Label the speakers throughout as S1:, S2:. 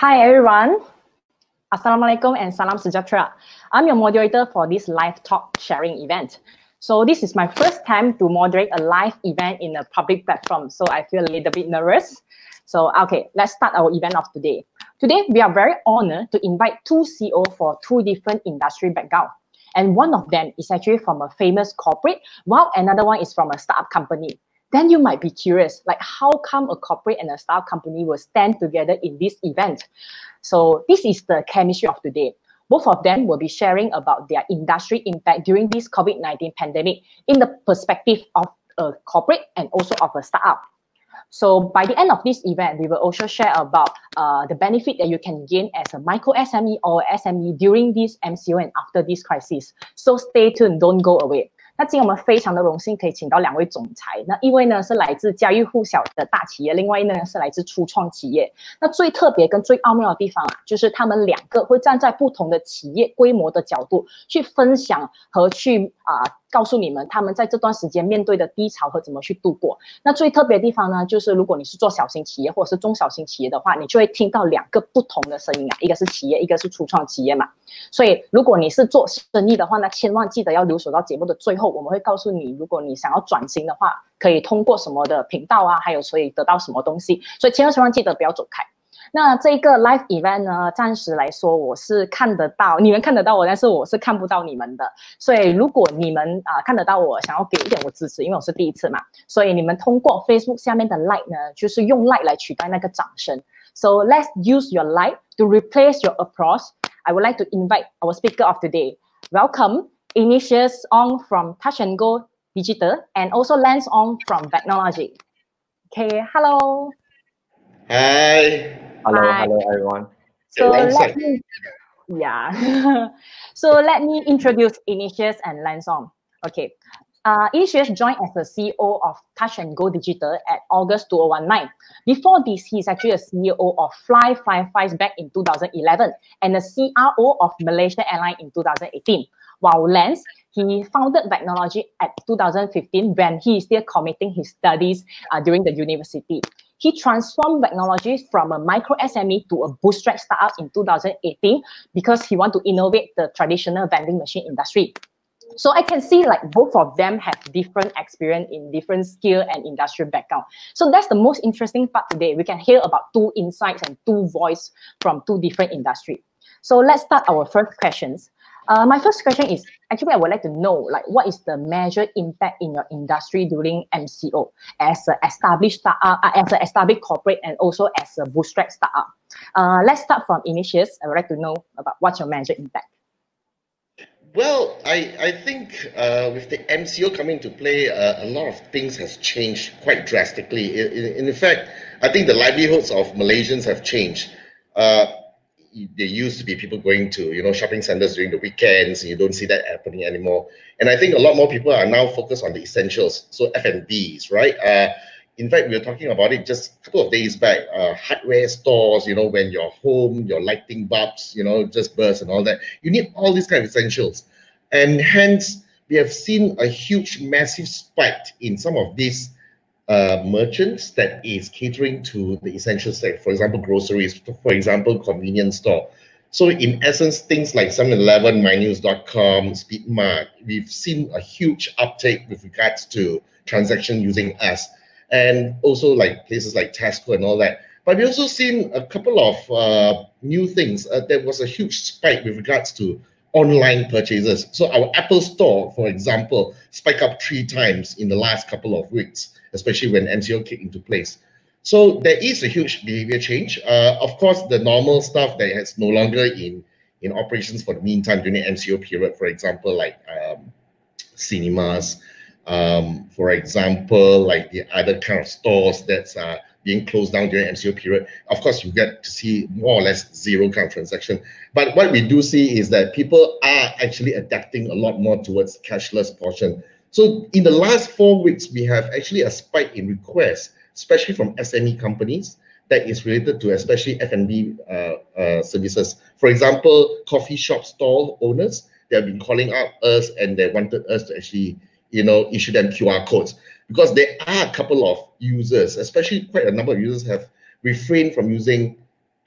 S1: Hi everyone. Assalamualaikum and salam sejahtera. I'm your moderator for this live talk sharing event. So this is my first time to moderate a live event in a public platform. So I feel a little bit nervous. So okay, let's start our event of today. Today, we are very honored to invite two CEO for two different industry backgrounds. And one of them is actually from a famous corporate, while another one is from a startup company then you might be curious, like how come a corporate and a startup company will stand together in this event? So this is the chemistry of today. Both of them will be sharing about their industry impact during this COVID-19 pandemic in the perspective of a corporate and also of a startup. So by the end of this event, we will also share about uh, the benefit that you can gain as a micro SME or SME during this MCO and after this crisis. So stay tuned, don't go away. 那今天我们非常的荣幸可以请到两位总裁，那一位呢是来自家喻户晓的大企业，另外一位呢是来自初创企业。那最特别跟最奥妙的地方啊，就是他们两个会站在不同的企业规模的角度去分享和去啊。告诉你们，他们在这段时间面对的低潮和怎么去度过。那最特别的地方呢，就是如果你是做小型企业或者是中小型企业的话，你就会听到两个不同的声音啊，一个是企业，一个是初创企业嘛。所以如果你是做生意的话，那千万记得要留守到节目的最后，我们会告诉你，如果你想要转型的话，可以通过什么的频道啊，还有所以得到什么东西。所以千万千万记得不要走开。那这个 live event 呢，暂时来说我是看得到，你们看得到我，但是我是看不到你们的。所以如果你们啊看得到我，想要给一点我支持，因为我是第一次嘛，所以你们通过 Facebook 下面的 like 呢，就是用 like 来取代那个掌声。So let's use your like to replace your applause. I would like to invite our speaker of today. Welcome, Ignatius Ong from Touch and Go Digital, and also Lance Ong from Technology. Okay, hello.
S2: Hi.
S3: Hello, Hi. hello everyone.
S1: So let me, yeah. so let me introduce Ignatius and Lance Ong. Okay. Uh, Ignatius joined as the CEO of Touch and Go Digital at August 2019. Before this, he's actually a CEO of Fly Fly Flies back in 2011 and the CRO of Malaysia Airline in 2018. While Lance, he founded Vechnology at 2015 when he is still committing his studies uh, during the university. He transformed technologies from a micro SME to a bootstrap startup in 2018 because he wanted to innovate the traditional vending machine industry. So I can see like both of them have different experience in different skill and industrial background. So that's the most interesting part today. We can hear about two insights and two voice from two different industry. So let's start our first questions. Uh, my first question is actually I would like to know like what is the major impact in your industry during MCO as an established startup, uh, as an established corporate, and also as a bootstrap startup. Uh, let's start from Ignatius. I would like to know about what's your major impact.
S2: Well, I, I think uh, with the MCO coming into play, uh, a lot of things has changed quite drastically. In, in, in, fact, I think the livelihoods of Malaysians have changed. Uh, there used to be people going to you know shopping centers during the weekends. You don't see that happening anymore. And i think a lot more people are now focused on the essentials so f&bs right? Uh, in fact we were talking about it just a couple of days back. Uh, hardware stores you know when your home your lighting bulbs you know just burst and all that. You need all these kind of essentials. And hence we have seen a huge massive spike in some of these uh, merchants that is catering to the essential sector, for example, groceries, for example, convenience store. So in essence, things like 7-Eleven, MyNews.com, Speedmart, we've seen a huge uptake with regards to transaction using us. And also like places like Tesco and all that. But we also seen a couple of uh, new things. Uh, there was a huge spike with regards to online purchases. So our Apple Store, for example, spiked up three times in the last couple of weeks especially when MCO kicked into place. So there is a huge behavior change. Uh, of course, the normal stuff that is no longer in in operations for the meantime during MCO period, for example, like um, cinemas, um, for example, like the other kind of stores that's uh, being closed down during MCO period. Of course, you get to see more or less zero kind of transaction. But what we do see is that people are actually adapting a lot more towards cashless portion. So in the last four weeks, we have actually a spike in requests, especially from SME companies that is related to especially F&B uh, uh, services. For example, coffee shop stall owners, they have been calling out us and they wanted us to actually, you know, issue them QR codes because there are a couple of users, especially quite a number of users have refrained from using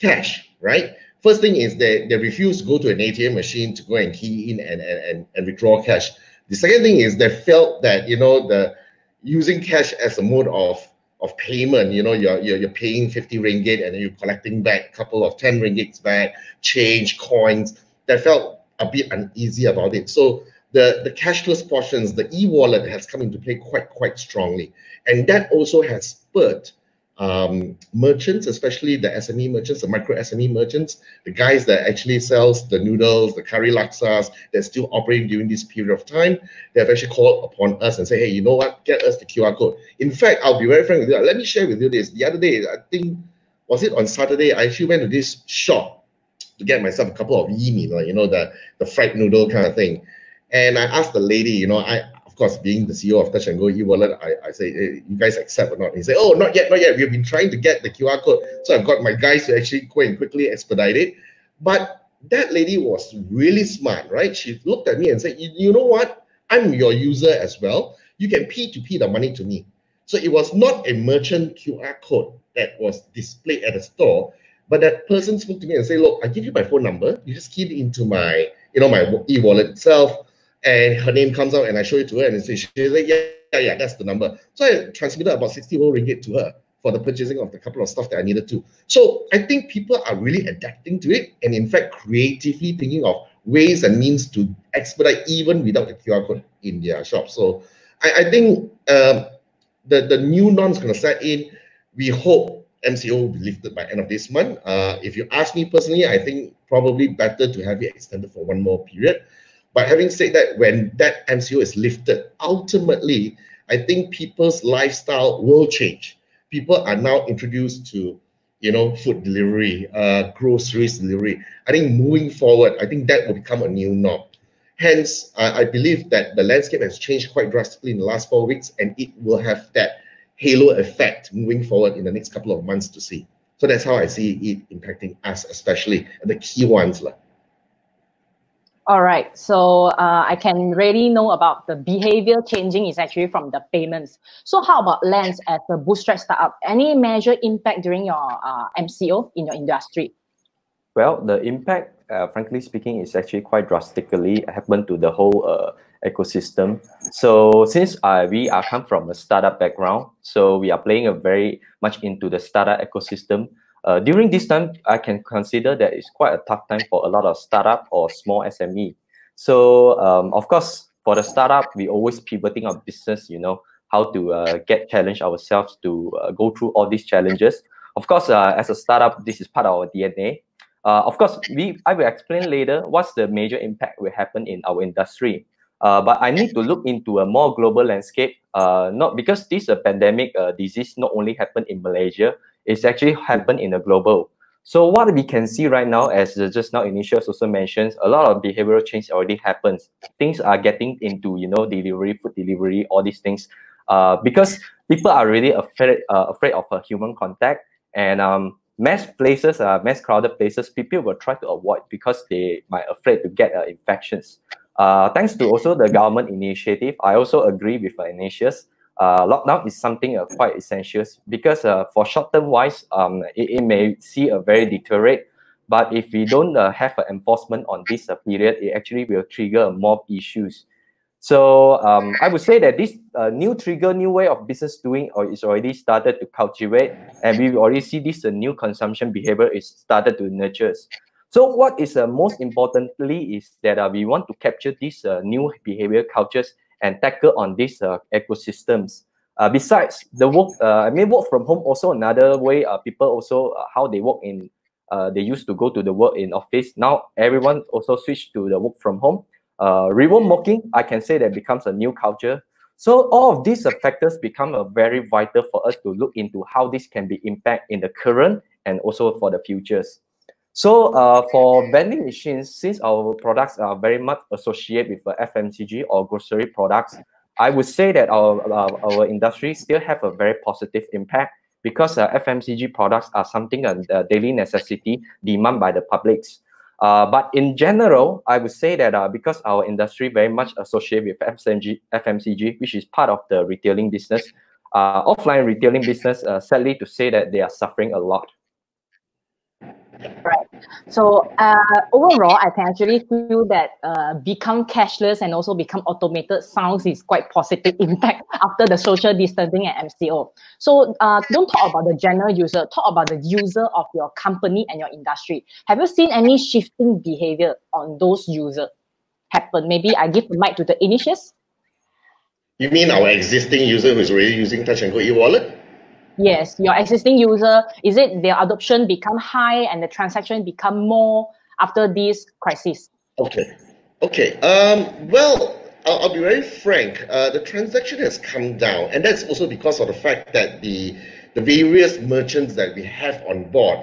S2: cash, right? First thing is they, they refuse to go to an ATM machine to go and key in and, and, and, and withdraw cash. The second thing is they felt that, you know, the using cash as a mode of of payment, you know, you're, you're, you're paying 50 ringgit and then you're collecting back a couple of 10 ringgits back, change, coins. They felt a bit uneasy about it. So the, the cashless portions, the e-wallet has come into play quite, quite strongly. And that also has spurred um, merchants, especially the SME merchants, the micro SME merchants, the guys that actually sells the noodles, the curry laksas, that's still operating during this period of time, they have actually called upon us and say, hey, you know what, get us the QR code. In fact, I'll be very frank with you. Let me share with you this. The other day, I think, was it on Saturday, I actually went to this shop to get myself a couple of yimi, like, you know, the, the fried noodle kind of thing. And I asked the lady, you know, I, of course, being the CEO of Touch and Go e-wallet, I, I say, hey, you guys accept or not? He said, oh, not yet, not yet. We've been trying to get the QR code. So I've got my guys to actually go and quickly expedite it. But that lady was really smart, right? She looked at me and said, you, know what? I'm your user as well. You can P2P the money to me. So it was not a merchant QR code that was displayed at the store, but that person spoke to me and said, look, I give you my phone number. You just key it into my, you know, my e-wallet itself and her name comes out and I show it to her and she's like, yeah, yeah, yeah, that's the number. So I transmitted about 60 whole ringgit to her for the purchasing of the couple of stuff that I needed to. So I think people are really adapting to it and in fact creatively thinking of ways and means to expedite even without the QR code in their shop. So I, I think um, the, the new norms going to set in. We hope MCO will be lifted by end of this month. Uh, if you ask me personally, I think probably better to have it extended for one more period. But having said that, when that MCO is lifted, ultimately, I think people's lifestyle will change. People are now introduced to, you know, food delivery, uh, groceries delivery. I think moving forward, I think that will become a new norm. Hence, uh, I believe that the landscape has changed quite drastically in the last four weeks, and it will have that halo effect moving forward in the next couple of months to see. So that's how I see it impacting us, especially the key ones. Like.
S1: All right, so uh, I can really know about the behavior changing is actually from the payments. So how about Lance as a bootstrap startup? Any major impact during your uh, MCO in your industry?
S3: Well, the impact, uh, frankly speaking, is actually quite drastically happened to the whole uh, ecosystem. So since uh, we are come from a startup background, so we are playing a very much into the startup ecosystem. Uh, during this time, I can consider that it's quite a tough time for a lot of startup or small SME. So um, of course, for the startup, we always pivoting our business, you know, how to uh, get challenge ourselves to uh, go through all these challenges. Of course, uh, as a startup, this is part of our DNA. Uh, of course, we I will explain later what's the major impact will happen in our industry. Uh, but I need to look into a more global landscape, uh, not because this pandemic disease not only happened in Malaysia, it's actually happened in the global. So what we can see right now, as just now Ignatius also mentions, a lot of behavioral change already happens. Things are getting into, you know, delivery, food delivery, all these things, uh, because people are really afraid, uh, afraid of a human contact and um, mass places, uh, mass crowded places, people will try to avoid because they might afraid to get uh, infections. Uh, thanks to also the government initiative, I also agree with uh, Ignatius uh, lockdown is something uh, quite essential because uh, for short term wise, um, it, it, may see a very deteriorate. But if we don't uh, have an enforcement on this uh, period, it actually will trigger more issues. So um, I would say that this uh, new trigger, new way of business doing, or is already started to cultivate, and we already see this new consumption behavior is started to nurture. So what is most importantly is that we want to capture these new behavior cultures and tackle on these uh, ecosystems. Uh, besides the work, uh, I mean, work from home also another way. People also how they work in. They used to go to the work in office. Now everyone also switch to the work from home. Remote working, I can say that becomes a new culture. So all of these factors become a very vital for us to look into how this can be impact in the current and also for the futures. So uh, for vending machines, since our products are very much associated with uh, FMCG or grocery products, I would say that our, our, our industry still have a very positive impact because uh, FMCG products are something a, a daily necessity demand by the publics. Uh, but in general, I would say that uh, because our industry very much associated with FMCG, FMCG, which is part of the retailing business, uh, offline retailing business, uh, sadly to say that they are suffering a lot.
S1: Right. So uh, overall, I can actually feel that uh, become cashless and also become automated sounds is quite positive impact after the social distancing and MCO. So uh, don't talk about the general user, talk about the user of your company and your industry. Have you seen any shifting behavior on those users happen? Maybe I give the mic to the Ignatius.
S2: You mean our existing user who's already using Touch and Go e-wallet?
S1: Yes, your existing user, is it their adoption become high and the transaction become more after this crisis?
S2: Okay. Okay. Um, well, I'll, I'll be very frank. Uh, the transaction has come down, and that's also because of the fact that the the various merchants that we have on board,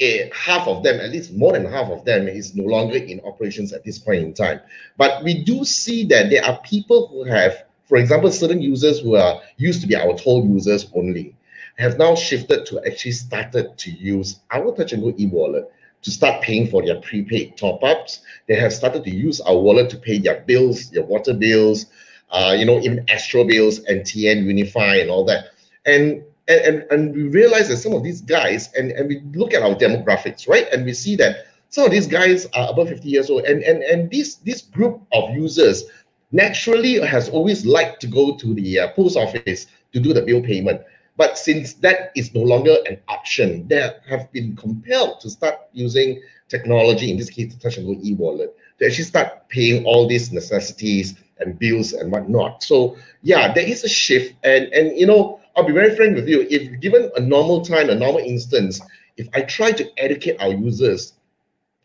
S2: eh, half of them, at least more than half of them, is no longer in operations at this point in time. But we do see that there are people who have, for example, certain users who are used to be our toll users only have now shifted to actually started to use our Touch and Go e-wallet to start paying for their prepaid top-ups. They have started to use our wallet to pay their bills, their water bills, uh, you know, even Astro bills, NTN, Unifi, and all that. And and, and we realize that some of these guys, and, and we look at our demographics, right? And we see that some of these guys are above 50 years old. And and and this this group of users naturally has always liked to go to the uh, post office to do the bill payment. But since that is no longer an option, they have been compelled to start using technology, in this case, the Touch and Go e-wallet, to actually start paying all these necessities and bills and whatnot. So yeah, there is a shift. And and you know, I'll be very frank with you. If given a normal time, a normal instance, if I try to educate our users,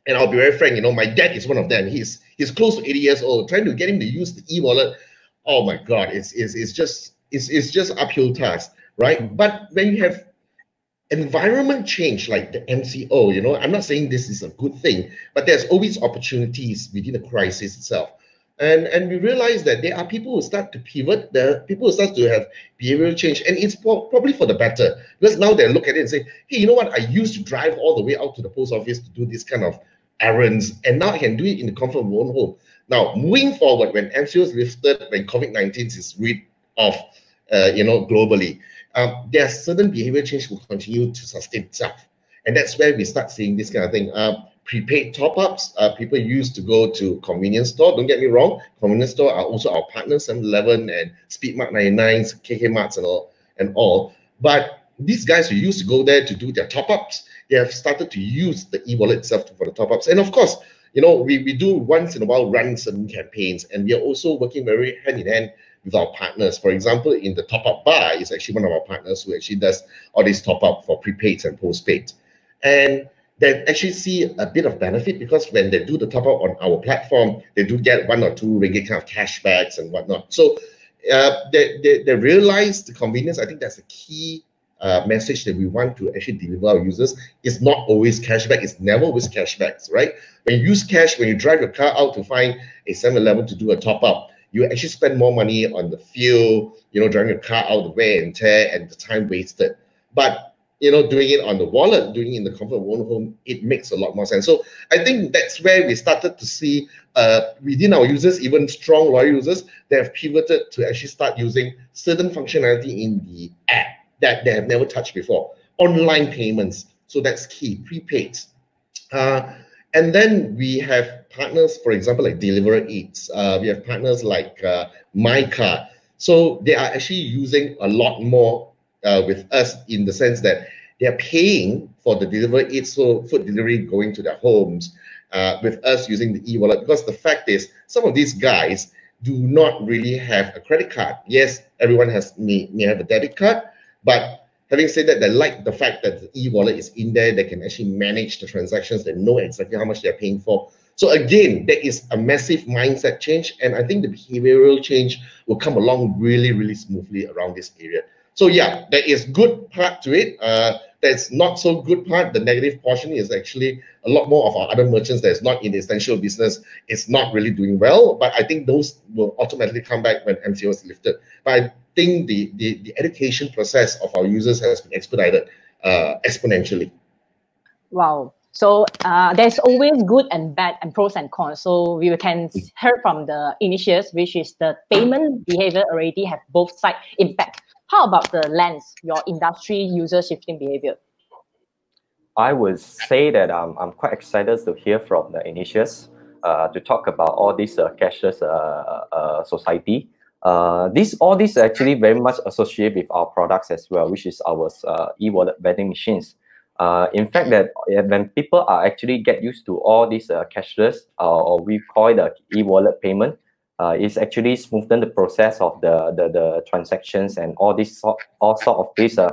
S2: and I'll be very frank, you know, my dad is one of them. He's he's close to 80 years old. Trying to get him to use the e-wallet, oh my god, it's it's, it's just it's, it's just uphill task right? But when you have environment change like the MCO, you know, I'm not saying this is a good thing, but there's always opportunities within the crisis itself. And, and we realize that there are people who start to pivot, there are people who start to have behavioral change, and it's probably for the better. Because now they look at it and say, hey, you know what? I used to drive all the way out to the post office to do this kind of errands, and now I can do it in the comfort of my own home. Now, moving forward, when MCO is lifted, when COVID-19 is rid of, uh, you know, globally, um, there are certain behavior change will continue to sustain itself. And that's where we start seeing this kind of thing. Uh, prepaid top-ups, uh, people used to go to convenience store. Don't get me wrong, convenience store are also our partners, 7-Eleven and Speedmart 99s, KK Marts and all, and all. But these guys who used to go there to do their top-ups, they have started to use the e-wallet itself for the top-ups. And of course, you know, we, we do once in a while run certain campaigns, and we are also working very hand in hand with our partners. For example, in the top up bar is actually one of our partners who actually does all this top up for prepaid and postpaid. And they actually see a bit of benefit because when they do the top up on our platform, they do get one or two ringgit kind of cashbacks and whatnot. So uh, they, they, they realize the convenience. I think that's the key uh, message that we want to actually deliver our users. It's not always cashback. It's never always cashbacks, right? When you use cash, when you drive your car out to find a 7-Eleven to do a top up, you actually spend more money on the fuel, you know, driving your car out, the wear and tear, and the time wasted. But you know, doing it on the wallet, doing it in the comfort of own home, it makes a lot more sense. So I think that's where we started to see uh, within our users, even strong loyal users, they have pivoted to actually start using certain functionality in the app that they have never touched before. Online payments, so that's key. Prepaid. Uh, and then we have partners, for example, like Delivery Eats. Uh, we have partners like uh, MyCard. So they are actually using a lot more uh, with us in the sense that they are paying for the Delivery Eats, so food delivery going to their homes uh, with us using the e-wallet. Because the fact is, some of these guys do not really have a credit card. Yes, everyone has may, may have a debit card, but Having said that, they like the fact that the e-wallet is in there. They can actually manage the transactions. They know exactly how much they're paying for. So again, there is a massive mindset change, and I think the behavioral change will come along really, really smoothly around this period. So yeah, there is good part to it. Uh, there's not so good part. The negative portion is actually a lot more of our other merchants that's not in the essential business is not really doing well. But I think those will automatically come back when MCO is lifted. But I think the, the, the education process of our users has been expedited uh, exponentially.
S1: Wow. So uh, there's always good and bad and pros and cons. So we can hear from the Ignatius, which is the payment behavior already have both side impact. How about the Lance, your industry user shifting behavior?
S3: I would say that I'm, I'm quite excited to hear from the Ignatius uh, to talk about all this uh, cashless uh, uh society. Uh, this all this actually very much associated with our products as well, which is our uh, e-wallet vending machines. in fact, that when people are actually get used to all these cashless, or we call it the e-wallet payment, uh, it's actually smoothen the process of the, the, the transactions and all this sort, all sort of this uh,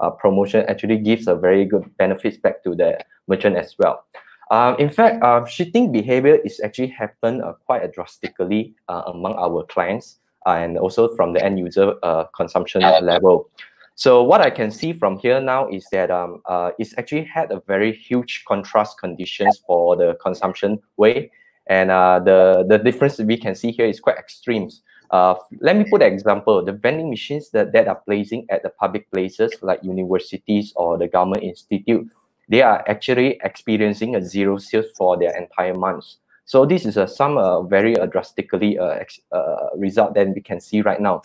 S3: uh, promotion actually gives a very good benefits back to the merchant as well. Uh, in fact, uh, shifting behavior is actually happened uh, quite drastically uh, among our clients uh, and also from the end user uh, consumption level. So what I can see from here now is that um, uh, it's actually had a very huge contrast conditions for the consumption way and uh, the, the difference we can see here is quite extreme. Uh, let me put an example. The vending machines that, that are placing at the public places like universities or the government institute, they are actually experiencing a zero sales for their entire months. So this is a, some uh, very uh, drastically uh, uh, result that we can see right now.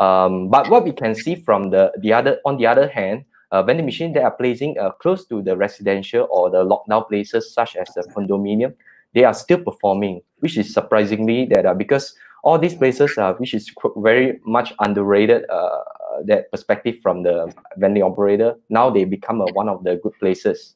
S3: Um, but what we can see from the, the other, on the other hand, uh, vending machines that are placing close to the residential or the lockdown places such as the condominium, they are still performing, which is surprisingly that uh, because all these places, uh, which is very much underrated, uh, that perspective from the vending operator, now they become uh, one of the good places.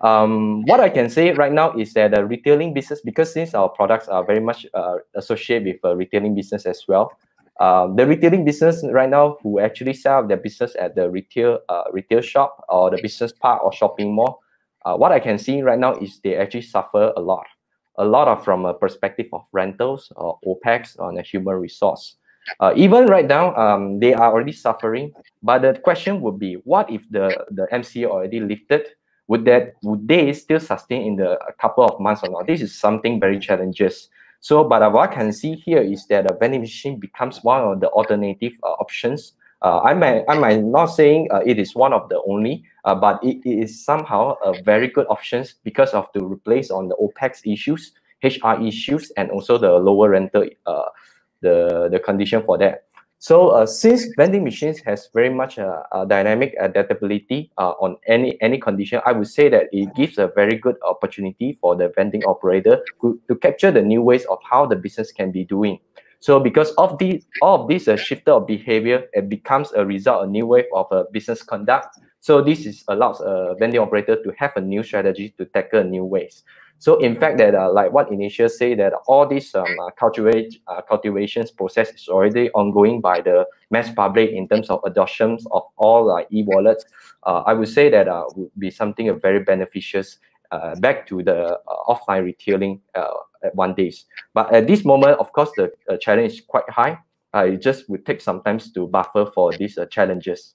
S3: Um, what I can say right now is that the retailing business, because since our products are very much uh, associated with uh, retailing business as well, um, the retailing business right now who actually sell their business at the retail uh, retail shop or the business park or shopping mall, uh, what I can see right now is they actually suffer a lot, a lot of from a perspective of rentals or OPEX on a human resource. Uh, even right now, um, they are already suffering. But the question would be, what if the, the MCO already lifted? Would that would they still sustain in the a couple of months or not? This is something very challenges. So, but what I can see here is that the vending machine becomes one of the alternative uh, options uh, I might I might not saying uh, it is one of the only, uh, but it, it is somehow a very good options because of to replace on the OPEX issues, HR issues, and also the lower rental, uh, the the condition for that. So uh, since vending machines has very much a dynamic adaptability uh, on any any condition, I would say that it gives a very good opportunity for the vending operator to, to capture the new ways of how the business can be doing. So because of the all of this uh, shift of behavior, it becomes a result, a new wave of uh, business conduct. So this is allows a vending operator to have a new strategy to tackle new ways. So in fact, that uh, like what Ignatius say that all this um, uh, cultivate, uh, cultivations process is already ongoing by the mass public in terms of adoptions of all like e-wallets. Uh, I would say that uh, would be something uh, very beneficial uh, back to the uh, offline retailing uh, at one days. But at this moment, of course, the uh, challenge is quite high. Uh, it just would take some time to buffer for these uh, challenges.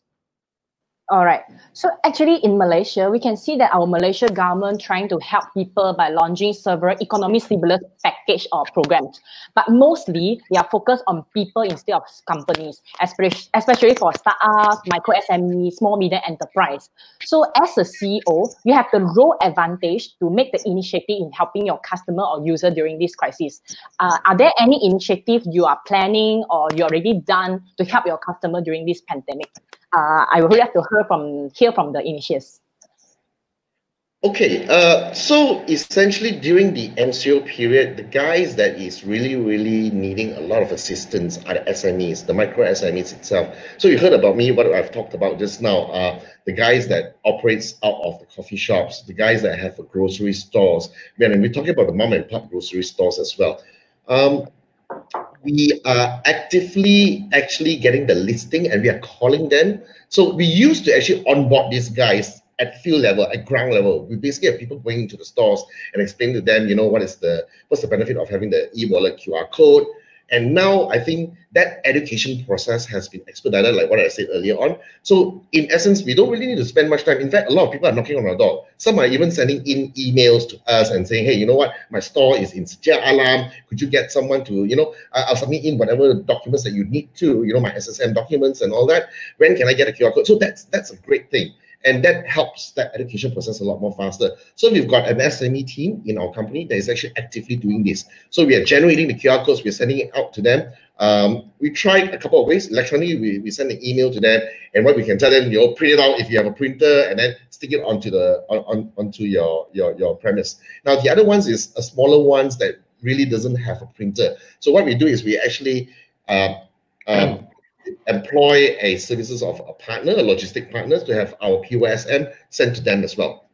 S1: All right. So actually in Malaysia, we can see that our Malaysia government trying to help people by launching several economic stimulus package or programs. But mostly they are focused on people instead of companies, especially, for startups, micro SME, small medium enterprise. So as a CEO, you have the role advantage to make the initiative in helping your customer or user during this crisis. Uh, are there any initiatives you are planning or you already done to help your customer during this pandemic? Uh, I would like to hear from hear from the Ignatius.
S2: Okay, uh, so essentially during the MCO period, the guys that is really, really needing a lot of assistance are the SMEs, the micro SMEs itself. So you heard about me, what I've talked about just now, uh, the guys that operates out of the coffee shops, the guys that have grocery stores, and we're talking about the mom and pop grocery stores as well. Um, we are actively actually getting the listing and we are calling them. So we used to actually onboard these guys at field level, at ground level. We basically have people going into the stores and explain to them, you know, what is the what's the benefit of having the e-wallet QR code, and now I think that education process has been expedited, like what I said earlier on. So in essence, we don't really need to spend much time. In fact, a lot of people are knocking on our door. Some are even sending in emails to us and saying, hey, you know what, my store is in Setia Alam. Could you get someone to, you know, I'll submit in whatever documents that you need to, you know, my SSM documents and all that. When can I get a QR code? So that's that's a great thing and that helps that education process a lot more faster. So we've got an SME team in our company that is actually actively doing this. So we are generating the QR codes, we're sending it out to them. Um, we tried a couple of ways. Electronically, we, we send an email to them, and what we can tell them, you know, print it out if you have a printer, and then stick it onto the on, on onto your, your your premise. Now the other ones is a smaller ones that really doesn't have a printer. So what we do is we actually uh, um, employ a services of a partner, a logistic partner, to have our POSM sent to them as well.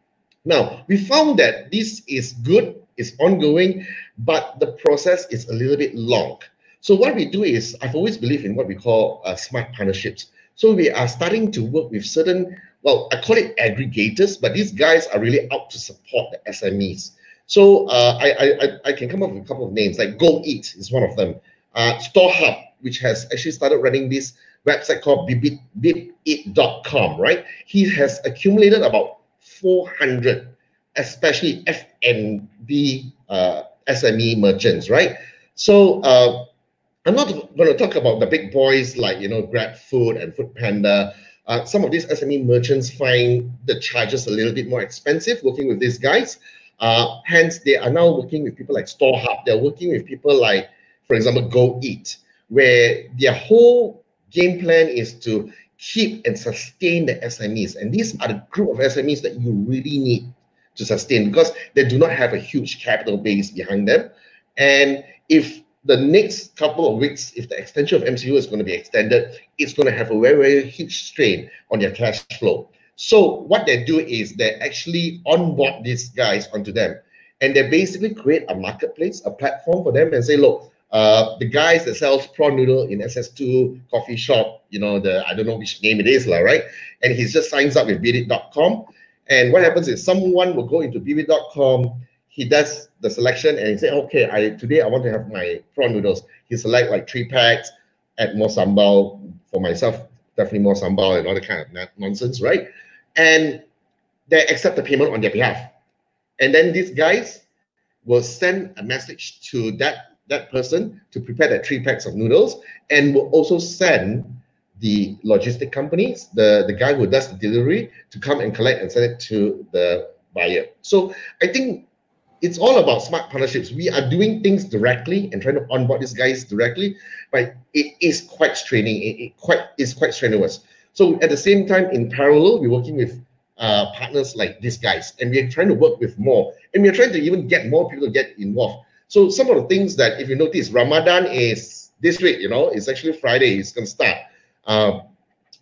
S2: Now we found that this is good, it's ongoing, but the process is a little bit long. So what we do is, I've always believed in what we call uh, smart partnerships. So we are starting to work with certain, well, I call it aggregators, but these guys are really out to support the SMEs. So uh, I, I, I can come up with a couple of names, like Go Eat is one of them. Uh, StoreHub, which has actually started running this website called beepit.com, right? He has accumulated about 400, especially F&B uh, SME merchants, right? So uh, I'm not going to talk about the big boys like you know Grab Food and Food Panda. Uh, some of these SME merchants find the charges a little bit more expensive working with these guys. Uh, hence, they are now working with people like StoreHub. They're working with people like, for example, Go Eat, where their whole game plan is to keep and sustain the SMEs. And these are the group of SMEs that you really need to sustain because they do not have a huge capital base behind them. And if the next couple of weeks, if the extension of MCO is going to be extended, it's going to have a very, very huge strain on their cash flow. So what they do is they actually onboard these guys onto them, and they basically create a marketplace, a platform for them, and say, look, uh, the guys that sells prawn noodle in SS2 coffee shop, you know, the I don't know which name it is, like, right? And he just signs up with beepit.com. And what happens is someone will go into beepit.com he does the selection and he say, okay, I today I want to have my prawn noodles. He select like three packs, add more sambal for myself, definitely more sambal and all that kind of nonsense, right? And they accept the payment on their behalf. And then these guys will send a message to that that person to prepare that three packs of noodles and will also send the logistic companies, the, the guy who does the delivery, to come and collect and send it to the buyer. So I think it's all about smart partnerships. We are doing things directly and trying to onboard these guys directly, but it is quite straining. It, it quite is quite strenuous. So at the same time, in parallel, we're working with uh, partners like these guys, and we're trying to work with more, and we're trying to even get more people to get involved. So some of the things that, if you notice, Ramadan is this week. You know, it's actually Friday. It's gonna start. Uh,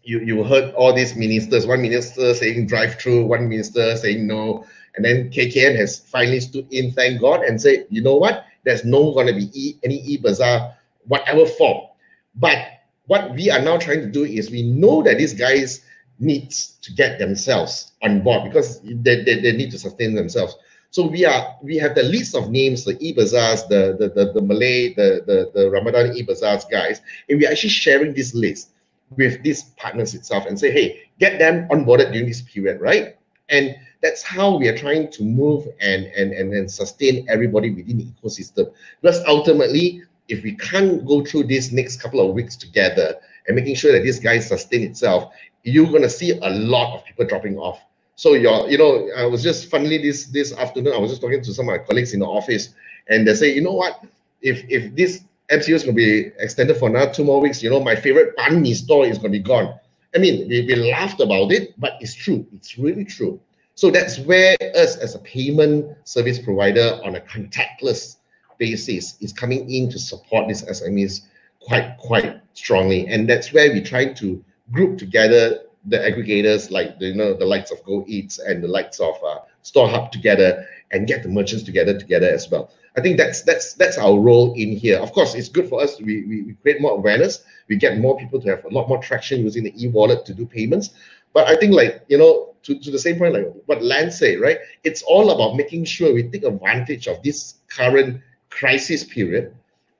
S2: you you heard all these ministers. One minister saying drive through. One minister saying no. And then KKM has finally stood in, thank God, and said, you know what? There's no going to be e, any e-bazaar, whatever form. But what we are now trying to do is we know that these guys need to get themselves on board because they, they, they need to sustain themselves. So we are we have the list of names, the e-bazaars, the, the, the, the Malay, the, the, the Ramadan e-bazaars guys, and we're actually sharing this list with these partners itself and say, hey, get them onboarded during this period, right? And that's how we are trying to move and, and, and, and sustain everybody within the ecosystem. Because ultimately, if we can't go through this next couple of weeks together and making sure that this guy sustain itself, you're going to see a lot of people dropping off. So you're, you know, I was just funnily this this afternoon, I was just talking to some of my colleagues in the office, and they say, you know what, if if this MCO is going to be extended for another two more weeks, you know, my favorite banh mi store is going to be gone. I mean, we, we laughed about it, but it's true. It's really true. So that's where us as a payment service provider on a contactless basis is coming in to support these SMEs quite quite strongly, and that's where we're trying to group together the aggregators like the, you know the likes of Go Eats and the likes of uh, StoreHub together and get the merchants together together as well. I think that's that's that's our role in here. Of course, it's good for us. We, we, we create more awareness. We get more people to have a lot more traction using the e-wallet to do payments. But I think like you know to, to the same point like what Lance said, right? It's all about making sure we take advantage of this current crisis period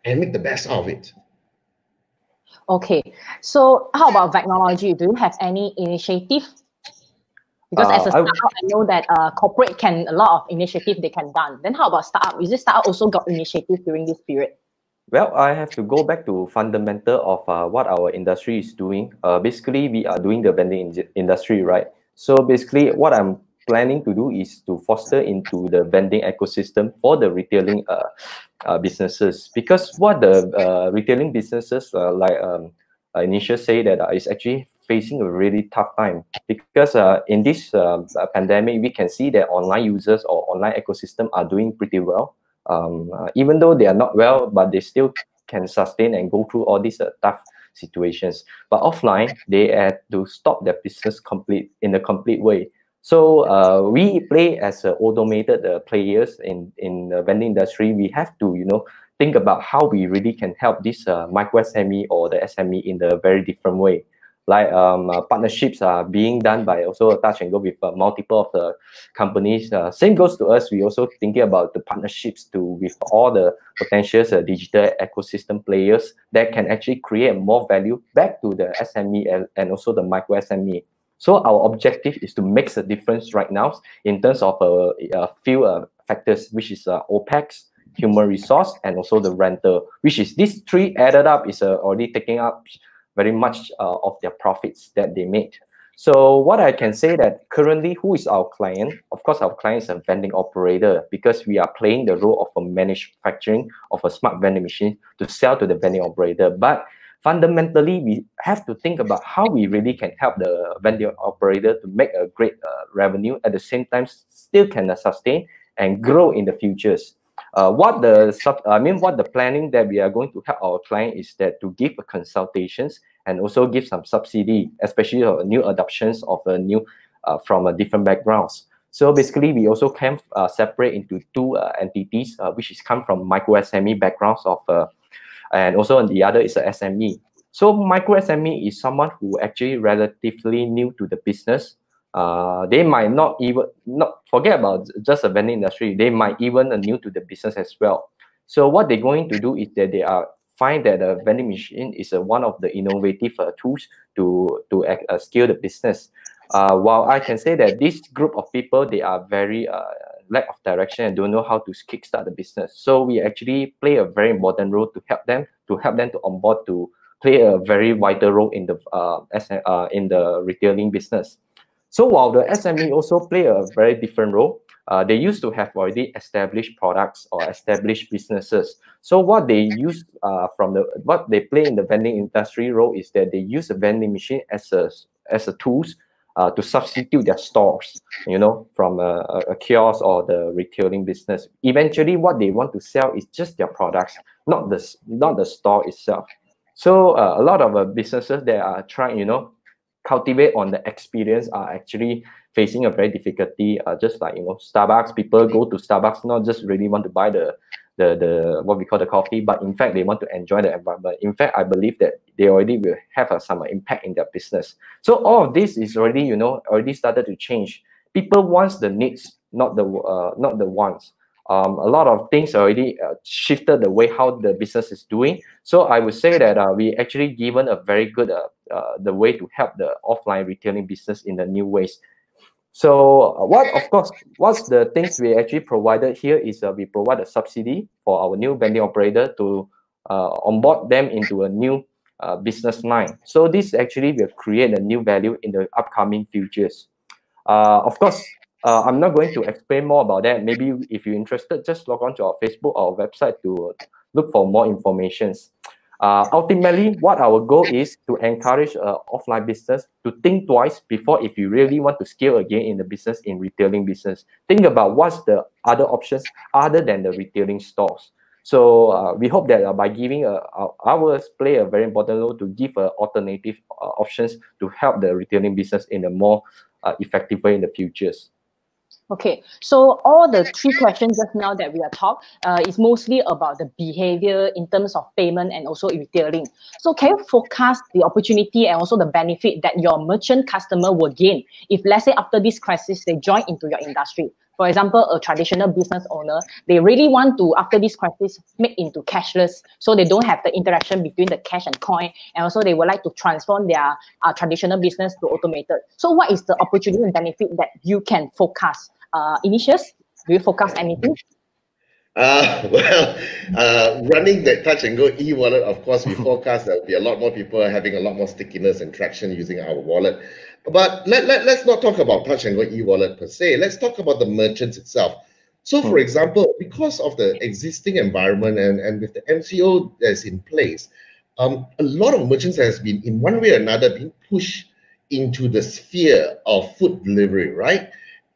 S2: and make the best out of it.
S1: Okay, so how about Vechnology? Do you have any initiative? Because uh, as a startup, I, I know that uh, corporate can a lot of initiative they can done. Then how about startup? Is this startup also got initiative during this period?
S3: Well, I have to go back to fundamental of uh, what our industry is doing. Uh, basically, we are doing the vending in industry, right? So basically, what I'm planning to do is to foster into the vending ecosystem for the retailing uh, uh, businesses. Because what the uh, retailing businesses like um, Ignatius say that is actually facing a really tough time. Because uh, in this uh, pandemic we can see that online users or online ecosystem are doing pretty well. Um, uh, even though they are not well but they still can sustain and go through all these tough situations. But offline they had to stop their business complete in a complete way so uh, we play as automated uh, players in in the vending industry we have to you know think about how we really can help this uh, micro SME or the SME in a very different way like um, uh, partnerships are being done by also touch and go with uh, multiple of the companies. Uh, same goes to us. We also thinking about the partnerships to with all the potential uh, digital ecosystem players that can actually create more value back to the SME and, and also the micro SME. So our objective is to make a difference right now in terms of uh, a few uh, factors, which is uh, OPEX, human resource, and also the rental, which is these three added up is uh, already taking up very much uh, of their profits that they made. So what I can say that currently, who is our client? Of course, our client is a vending operator because we are playing the role of a manufacturing of a smart vending machine to sell to the vending operator. But fundamentally, we have to think about how we really can help the vendor operator to make a great uh, revenue at the same time still can uh, sustain and grow in the futures. Uh, what the sub, I mean, what the planning that we are going to help our client is that to give consultations and also give some subsidy, especially uh, new adoptions of a new uh, from a different backgrounds. So basically, we also can uh, separate into two uh, entities, uh, which is come from micro SME backgrounds of, uh, and also on the other is a SME. So micro SME is someone who actually relatively new to the business, uh, they might not even not forget about just the vending industry. They might even new to the business as well. So what they're going to do is that they are find that a vending machine is uh, one of the innovative uh, tools to to uh, scale the business. Uh, while I can say that this group of people they are very uh, lack of direction and don't know how to kickstart the business. So we actually play a very important role to help them to help them to onboard to play a very vital role in the uh, uh in the retailing business. So while the SME also play a very different role, uh, they used to have already established products or established businesses. So what they use uh, from the what they play in the vending industry role is that they use the vending machine as a as a tools uh, to substitute their stores, you know, from a, a, kiosk or the retailing business. Eventually, what they want to sell is just their products, not the not the store itself. So uh, a lot of uh, businesses that are trying, you know, cultivate on the experience are actually facing a very difficulty. Uh, just like you know, Starbucks, people go to Starbucks not just really want to buy the the the what we call the coffee, but in fact they want to enjoy the environment. In fact, I believe that they already will have uh, some impact in their business. So all of this is already you know already started to change. People wants the needs, not the uh, not the wants um, a lot of things already uh, shifted the way how the business is doing. So I would say that uh, we actually given a very good uh, uh the way to help the offline retailing business in the new ways. So uh, what of course what's the things we actually provided here is uh, we provide a subsidy for our new vending operator to onboard them into a new business line. So this actually will create a new value in the upcoming futures. of course, uh, I'm not going to explain more about that. Maybe if you're interested, just log on to our Facebook or website to look for more information. Uh, ultimately, what our goal is to encourage uh, offline business to think twice before if you really want to scale again in the business in retailing business. Think about what's the other options other than the retailing stores. So uh, we hope that uh, by giving uh, ours play a very important role to give uh, alternative uh, options to help the retailing business in a more effective way in the futures.
S1: Okay, so all the three questions just now that we are talk uh, is mostly about the behavior in terms of payment and also retailing. So can you forecast the opportunity and also the benefit that your merchant customer will gain if let's say after this crisis they join into your industry? For example, a traditional business owner, they really want to, after this crisis, make into cashless. So they don't have the interaction between the cash and coin. And also they would like to transform their uh, traditional business to automated. So what is the opportunity and benefit that you can forecast? Uh, Ignatius, do you forecast anything?
S2: Uh, well, uh, running that touch and go e-wallet, of course, we forecast there will be a lot more people having a lot more stickiness and traction using our wallet. But let, let, let's not talk about Touch and Go e-wallet per se. Let's talk about the merchants itself. So, for hmm. example, because of the existing environment and, and with the MCO that's in place, um, a lot of merchants has been, in one way or another, being pushed into the sphere of food delivery, right?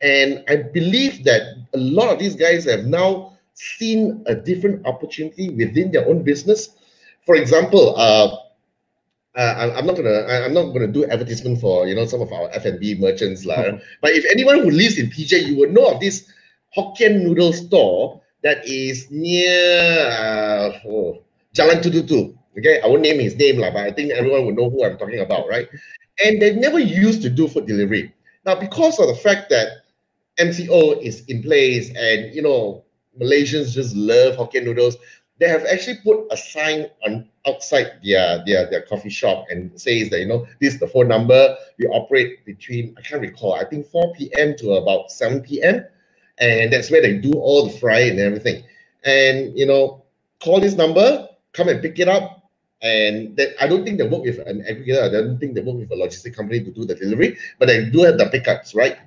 S2: And I believe that a lot of these guys have now seen a different opportunity within their own business. For example, uh, uh, I'm not gonna I'm not gonna do advertisement for you know some of our F&B merchants lah. Mm-hmm. But if anyone who lives in PJ, you would know of this Hokkien noodle store that is near uh, oh, Jalan Tututu. Okay, I won't name his name lah, but I think everyone would know who I'm talking about, right? And they never used to do food delivery. Now, because of the fact that MCO is in place and you know Malaysians just love Hokkien noodles, they have actually put a sign on outside their, their their coffee shop and says that you know this is the phone number. We operate between I can't recall I think 4 p.m. to about 7 p.m. and that's where they do all the fry and everything. And you know call this number come and pick it up. And that I don't think they work with an aggregator. I don't think they work with a logistic company to do the delivery but they do have the pickups right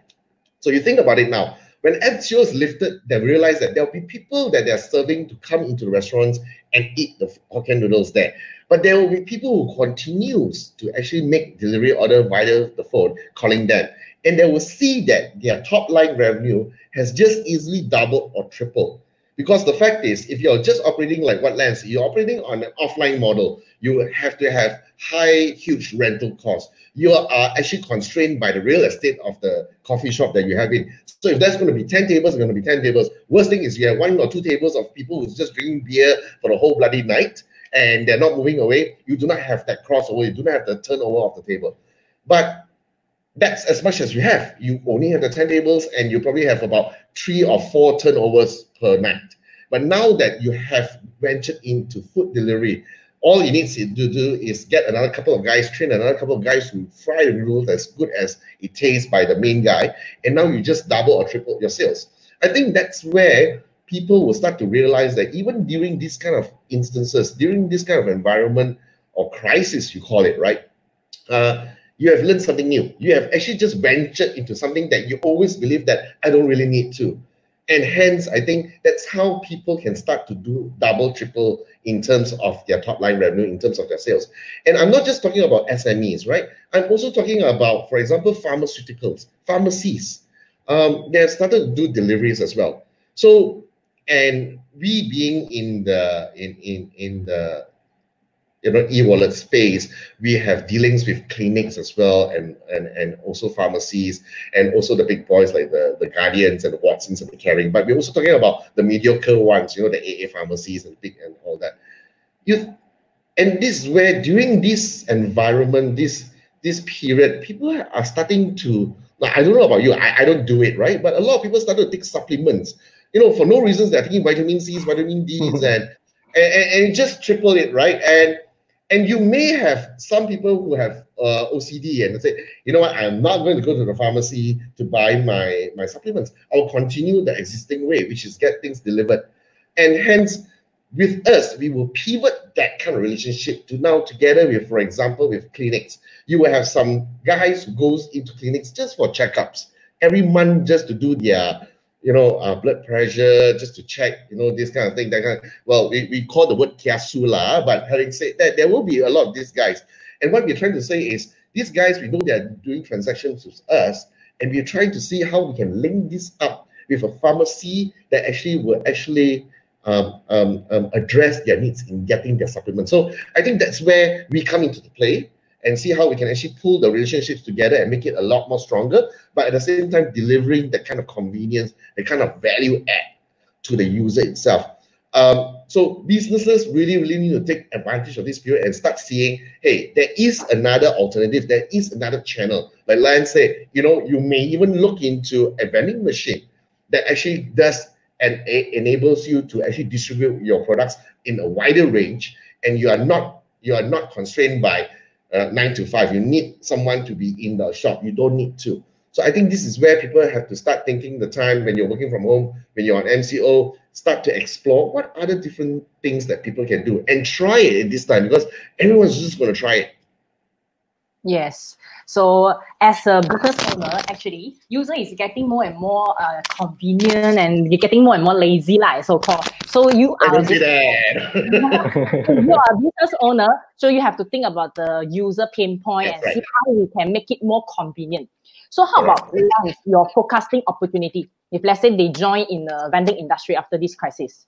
S2: so you think about it now when MCO is lifted, they realize that there'll be people that they're serving to come into the restaurants and eat the Hokkien noodles there. But there will be people who continues to actually make delivery order via the phone, calling them. And they will see that their top line revenue has just easily doubled or tripled. Because the fact is, if you're just operating like what Lance, you're operating on an offline model, you have to have high, huge rental costs. You are actually constrained by the real estate of the coffee shop that you have in. So if there's going to be 10 tables, it's going to be 10 tables. Worst thing is you have one or two tables of people who's just drinking beer for the whole bloody night and they're not moving away. You do not have that crossover. You do not have the turnover of the table. But that's as much as you have. You only have the 10 tables and you probably have about three or four turnovers per night. But now that you have ventured into food delivery, all you need to do is get another couple of guys, train another couple of guys who fry the noodles as good as it tastes by the main guy, and now you just double or triple your sales. I think that's where people will start to realize that even during these kind of instances, during this kind of environment or crisis, you call it, right? Uh, you have learned something new. You have actually just ventured into something that you always believe that I don't really need to. And hence, I think that's how people can start to do double, triple in terms of their top line revenue, in terms of their sales. And I'm not just talking about SMEs, right? I'm also talking about, for example, pharmaceuticals, pharmacies. Um, they have started to do deliveries as well. So, and we being in the in in in the you know e-wallet space. We have dealings with clinics as well and and and also pharmacies and also the big boys like the the guardians and the watsons and the caring but we're also talking about the mediocre ones you know the aa pharmacies and big and all that. You and this is where during this environment this this period people are starting to i don't know about you I, I don't do it right? But a lot of people started to take supplements. You know for no reasons they're taking vitamin c's vitamin d's and and, and just triple it right? And and you may have some people who have uh, OCD and say, you know what, I'm not going to go to the pharmacy to buy my, my supplements. I'll continue the existing way, which is get things delivered. And hence, with us, we will pivot that kind of relationship to now together with, for example, with clinics. You will have some guys who goes into clinics just for checkups every month just to do their you know, uh, blood pressure, just to check, you know, this kind of thing. That kind of, well, we, we call the word kiasula, but having said that, there will be a lot of these guys. And what we're trying to say is, these guys, we know they're doing transactions with us, and we're trying to see how we can link this up with a pharmacy that actually will actually um, um, um, address their needs in getting their supplements. So I think that's where we come into the play and see how we can actually pull the relationships together and make it a lot more stronger, but at the same time delivering that kind of convenience, the kind of value add to the user itself. Um, so businesses really, really need to take advantage of this period and start seeing, hey, there is another alternative, there is another channel. Like Lance said, you know, you may even look into a vending machine that actually does and enables you to actually distribute your products in a wider range, and you are not you are not constrained by uh, nine to five. You need someone to be in the shop. You don't need to. So I think this is where people have to start thinking the time when you're working from home, when you're on MCO, start to explore what other different things that people can do and try it this time because everyone's just going to try it.
S1: Yes. So as a business owner, actually, user is getting more and more uh, convenient and you're getting more and more lazy, like so called. So you
S2: I
S1: are
S2: don't see
S1: business-
S2: that.
S1: you are a business owner, so you have to think about the user pain point
S2: That's
S1: and see how we can make it more convenient. So how
S2: Correct.
S1: about your forecasting opportunity? If let's say they join in the vending industry after this crisis.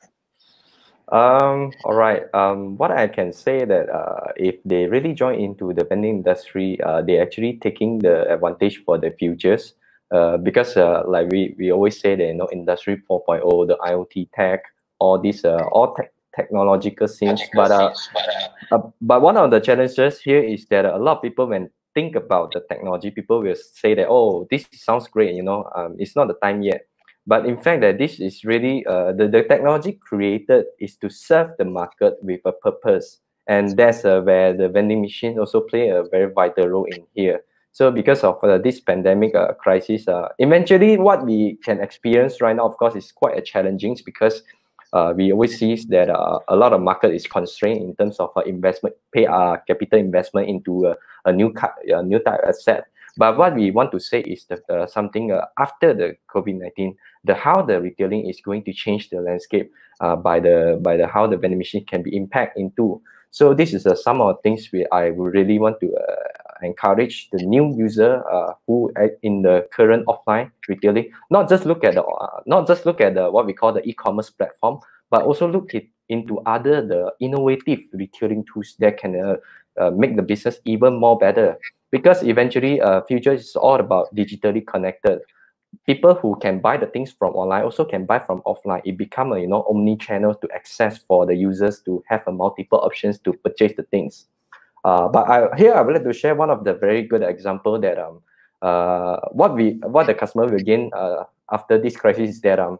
S3: Um, all right. Um, what I can say that uh, if they really join into the vending industry, uh, they actually taking the advantage for the futures. Uh, because uh, like we, we always say that you know industry 4.0, the IoT tech, all these uh, all tech technological things. But uh, uh, but one of the challenges here is that a lot of people when think about the technology, people will say that oh this sounds great, you know, um, it's not the time yet. But in fact, that this is really uh, the, the technology created is to serve the market with a purpose, and that's uh, where the vending machine also play a very vital role in here. So because of uh, this pandemic uh, crisis, uh, eventually what we can experience right now, of course, is quite a challenging because uh, we always see that uh, a lot of market is constrained in terms of uh, investment, pay uh, capital investment into uh, a new a new type asset. But what we want to say is that uh, something uh, after the COVID nineteen, the how the retailing is going to change the landscape uh, by the by the how the vending machine can be impact into. So this is uh, some of the things we I really want to uh, encourage the new user uh, who in the current offline retailing not just look at the not just look at the what we call the e-commerce platform, but also look it into other the innovative retailing tools that can uh, uh, make the business even more better. Because eventually, uh, future is all about digitally connected. People who can buy the things from online also can buy from offline. It become a you know omni channel to access for the users to have a multiple options to purchase the things. Uh, but I, here I would like to share one of the very good example that um uh what we what the customer will gain uh, after this crisis is that um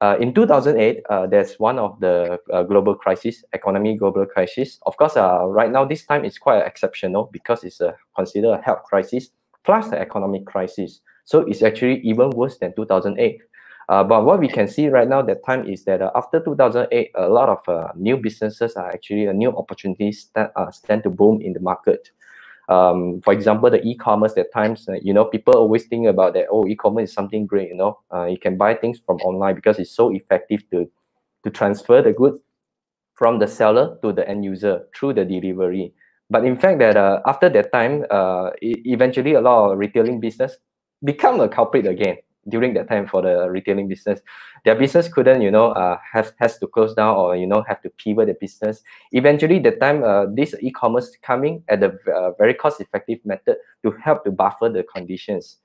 S3: uh, in 2008 uh, there's one of the uh, global crisis economy global crisis. Of course uh, right now this time is quite exceptional because it's considered a health crisis plus the economic crisis. So it's actually even worse than 2008 uh, but what we can see right now that time is that uh, after 2008 a lot of new businesses are actually a new opportunities that stand to boom in the market um, for example, the e-commerce at times, uh, you know, people always think about that. Oh, e-commerce is something great. You know, uh, you can buy things from online because it's so effective to to transfer the goods from the seller to the end user through the delivery. But in fact, that uh, after that time, uh, eventually a lot of retailing business become a culprit again during that time for the retailing business. Their business couldn't, you know, uh, has has to close down or you know have to pivot the business. Eventually, the time uh, this e-commerce coming at a uh, very cost-effective method to help to buffer the conditions.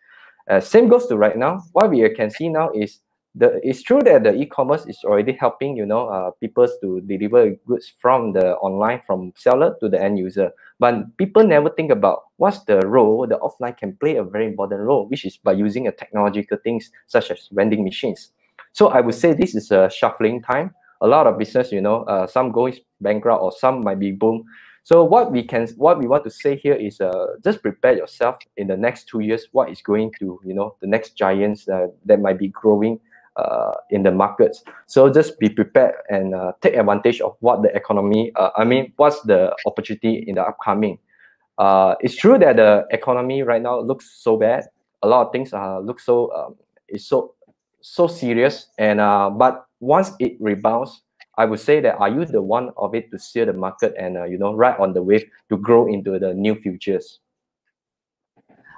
S3: Uh, same goes to right now. What we can see now is the it's true that the e-commerce is already helping you know uh, people to deliver goods from the online from seller to the end user. But people never think about what's the role the offline can play a very important role which is by using a technological things such as vending machines. So i would say this is a shuffling time. A lot of business you know uh, some goes bankrupt or some might be boom. So what we can what we want to say here is uh, just prepare yourself in the next two years what is going to you know the next giants uh, that might be growing uh, in the markets. So just be prepared and uh, take advantage of what the economy. Uh, I mean, what's the opportunity in the upcoming? Uh, it's true that the economy right now looks so bad. A lot of things uh, look so um, it's so so serious. And uh, but once it rebounds, I would say that are you the one of it to steer the market and uh, you know ride on the wave to grow into the new futures?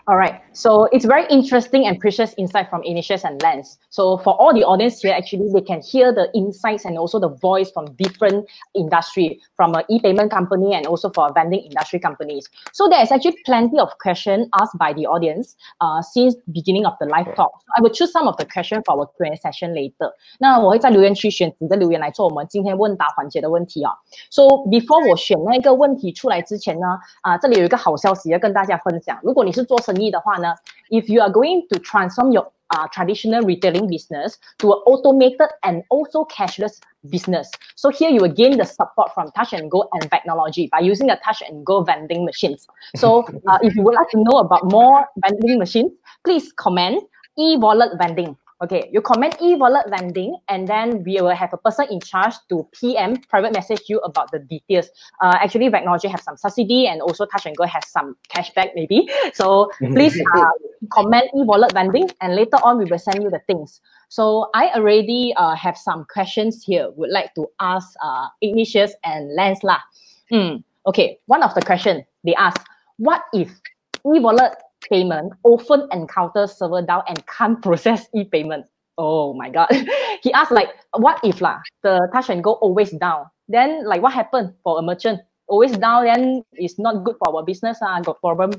S1: All right. So it's very interesting and precious insight from Initius and Lens. So for all the audience here, actually, they can hear the insights and also the voice from different industry, from an e-payment company and also for vending industry companies. So there is actually plenty of questions asked by the audience uh, since beginning of the live talk. So I will choose some of the question for our Q&A session later. 那我会在留言区选几个留言来做我们今天问答环节的问题啊。So before 我选那个问题出来之前呢，啊、这里有一个好消息要跟大家分享。如果你是做生 if 的话呢，if you are going to transform your uh, traditional retailing business to an automated and also cashless business. So here you will gain the support from Touch and Go and Vechnology by using the Touch and Go vending machines. So uh, if you would like to know about more vending machines, please comment e-wallet vending. Okay, you comment e-wallet vending, and then we will have a person in charge to PM private message you about the details. Uh, actually, Vechnology have some subsidy, and also Touch and Go has some cashback maybe. So please uh, comment e-wallet vending, and later on we will send you the things. So I already uh, have some questions here. Would like to ask uh, Ignatius and Lance lah. Hmm. Okay, one of the question they ask, what if e-wallet payment often encounters server down and can't process e-payment. Oh my god. he asked like, what if lah, the touch and go always down? Then like what happened for a merchant? Always down, then it's not good for our business, uh, got problem.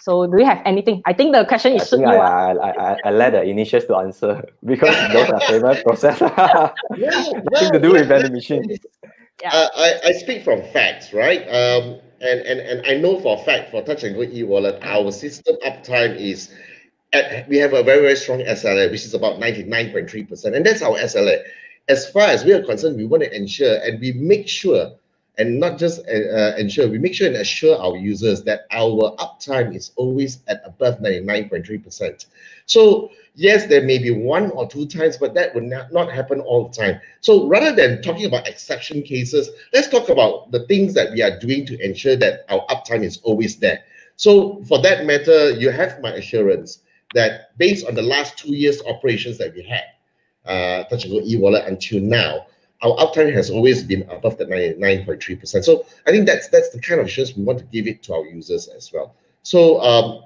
S1: So do you have anything? I think the question is
S3: I think
S1: you.
S3: I, I, I, I let the Ignatius to answer because those are payment process. Nothing to do with vending machine.
S1: Yeah.
S2: Uh, I, I speak from facts, right? Um, and, and, and I know for a fact for Touch and Go e-wallet, our system uptime is at, we have a very, very strong SLA, which is about 99.3%. And that's our SLA. As far as we are concerned, we want to ensure and we make sure, and not just uh, uh ensure, we make sure and assure our users that our uptime is always at above 99.3%. So yes, there may be one or two times, but that would not, not happen all the time. So rather than talking about exception cases, let's talk about the things that we are doing to ensure that our uptime is always there. So for that matter, you have my assurance that based on the last two years operations that we had, uh, Touch and Go e-wallet until now, our uptime has always been above the 99.3%. So I think that's that's the kind of assurance we want to give it to our users as well. So um,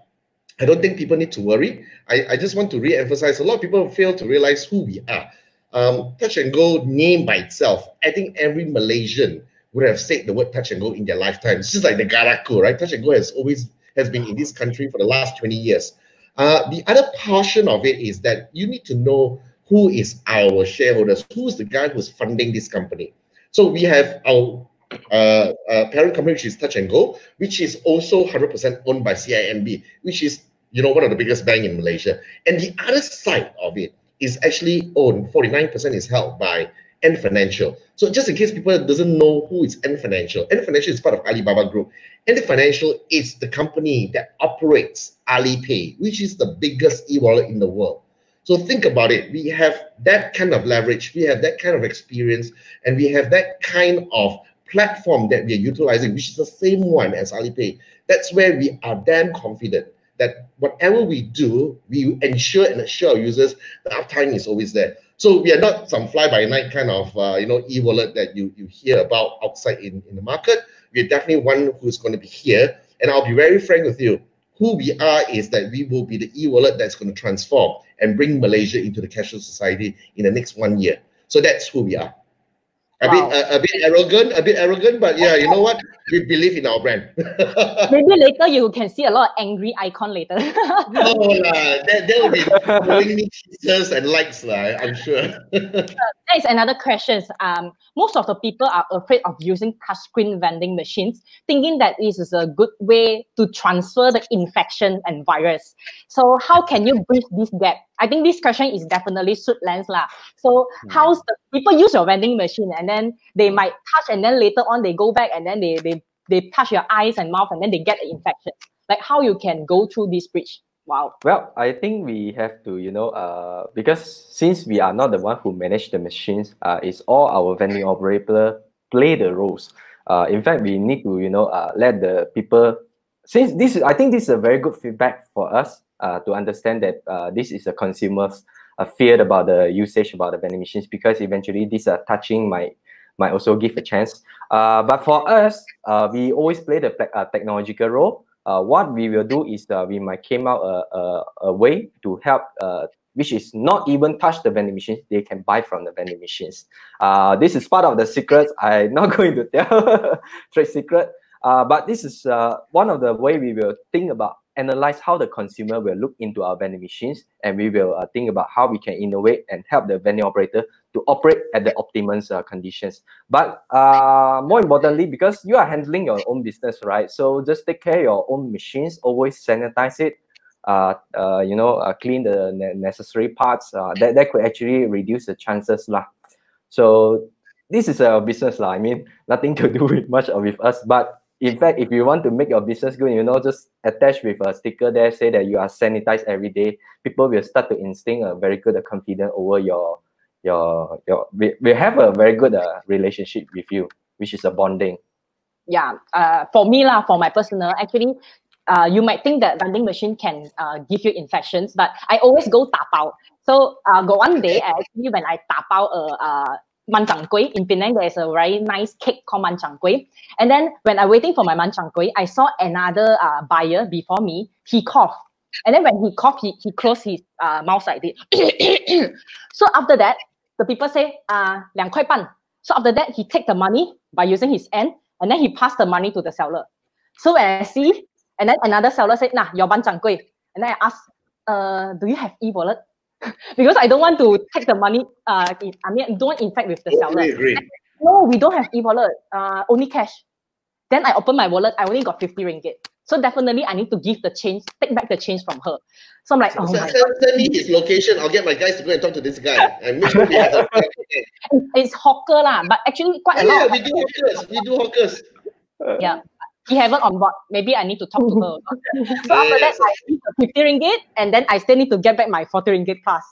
S2: I don't think people need to worry. I, I just want to re-emphasize a lot of people fail to realize who we are. Um, touch and go name by itself, I think every Malaysian would have said the word touch and go in their lifetime. It's just like the Garako, right? Touch and go has always has been in this country for the last 20 years. Uh, the other portion of it is that you need to know who is our shareholders, who's the guy who's funding this company. So we have our uh, uh, parent company, which is Touch and Go, which is also 100% owned by CIMB, which is you know one of the biggest bank in Malaysia. And the other side of it is actually owned 49% is held by Ant Financial. So just in case people doesn't know who is Ant Financial, Ant Financial is part of Alibaba Group. Ant Financial is the company that operates Alipay, which is the biggest e-wallet in the world. So think about it. We have that kind of leverage, we have that kind of experience, and we have that kind of platform that we are utilizing, which is the same one as Alipay, that's where we are damn confident that whatever we do, we ensure and assure our users the uptime is always there. So we are not some fly-by-night kind of uh, you know e-wallet that you, you hear about outside in, in the market. We're definitely one who's going to be here. And I'll be very frank with you. Who we are is that we will be the e-wallet that's going to transform and bring Malaysia into the cashless society in the next one year. So that's who we are. A wow. bit, a, a, bit arrogant, a bit arrogant, but yeah, you know what? We believe in our brand.
S1: Maybe later you can see a lot of angry icon later.
S2: no that, that will be throwing me kisses and likes lah. I'm sure.
S1: that is another question. Um, most of the people are afraid of using touchscreen vending machines, thinking that this is a good way to transfer the infection and virus. So how can you bridge this gap? I think this question is definitely suit Lance lah. So mm. how's the people use your vending machine and then they might touch and then later on they go back and then they they they touch your eyes and mouth and then they get the infection. Like how you can go through this bridge. Wow.
S3: Well, I think we have to, you know, uh, because since we are not the one who manage the machines, uh, it's all our vending operator play the roles. Uh, in fact, we need to, you know, uh, let the people. Since this, I think this is a very good feedback for us uh, to understand that uh, this is a consumer's uh, fear about the usage about the vending machines because eventually these are touching might might also give a chance. Uh, but for us, uh, we always play the uh, technological role. Uh, what we will do is uh, we might came out a, a, a way to help uh, which is not even touch the vending machines, they can buy from the vending machines. Uh, this is part of the secrets. I'm not going to tell trade secret, uh, but this is uh, one of the way we will think about analyze how the consumer will look into our vending machines and we will uh, think about how we can innovate and help the vending operator to operate at the optimum uh, conditions but uh, more importantly because you are handling your own business right so just take care of your own machines always sanitize it uh, uh, you know uh, clean the necessary parts that, that could actually reduce the chances lah. so this is a business lah. I mean nothing to do with much with us but in fact, if you want to make your business good, you know, just attach with a sticker there, say that you are sanitized every day. People will start to instinct a very good confidence over your your your. We, we have a very good uh, relationship with you, which is a bonding.
S1: Yeah, uh, for me lah, for my personal, actually, uh, you might think that vending machine can uh, give you infections, but I always go tapao. So uh, go one day, actually, when I tapao a uh, manchang gui in Penang, there's a very nice cake called manchang gui. And then when I waiting for my manchang gui, I saw another uh, buyer before me. He coughed, and then when he coughed, he, he closed his uh, mouth like this. so after that, the people say, uh, 两块半. So after that, he take the money by using his hand, and then he passed the money to the seller. So when I see, and then another seller said, nah, your manchang gui. And then I asked, uh, do you have e-wallet? because I don't want to take the money. Uh, I mean, don't infect with the seller.
S2: agree.
S1: No, we don't have e-wallet. Uh, only cash. Then I open my wallet. I only got fifty ringgit. So definitely, I need to give the change, take back the change from her. So I'm like, oh
S2: so
S1: my
S2: send, send me his location. I'll get my guys to go and talk to this guy and make sure we have a
S1: It's, it's hawker lah, but actually quite a lot.
S2: Yeah, we do hawkers. We do hawkers.
S1: yeah. He haven't on board. Maybe I need to talk to her. about that. So after that,
S2: Yes.
S1: I give the 50 ringgit and then I still need to get back my 40 ringgit plus.